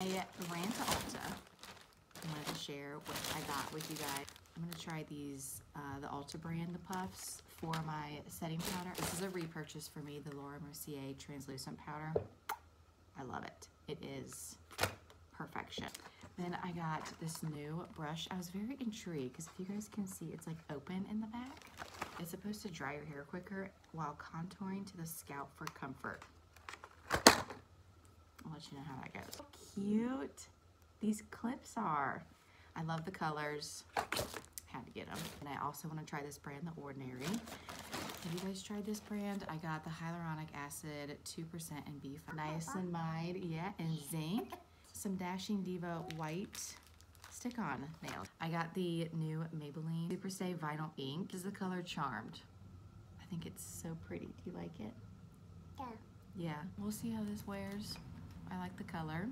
I ran to Ulta. I wanted to share what I got with you guys. I'm gonna try these, uh, the Ulta brand, the puffs, for my setting powder. This is a repurchase for me, the Laura Mercier translucent powder. I love it. It is perfection. Then I got this new brush. I was very intrigued because if you guys can see, it's like open in the back. It's supposed to dry your hair quicker while contouring to the scalp for comfort. Let you know how that goes. So cute these clips are. I love the colors. Had to get them. And I also want to try this brand, The Ordinary. Have you guys tried this brand? I got the hyaluronic acid 2% and B5. Niacinamide, yeah, and zinc. Some Dashing Diva white stick-on nails. I got the new Maybelline Super Stay Vinyl Ink. This is the color Charmed. I think it's so pretty. Do you like it? Yeah. Yeah. We'll see how this wears. Color.